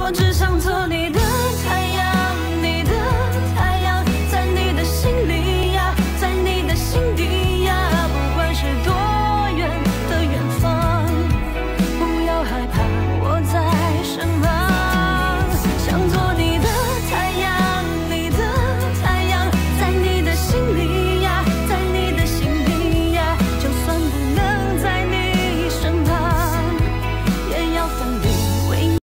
我只想做你的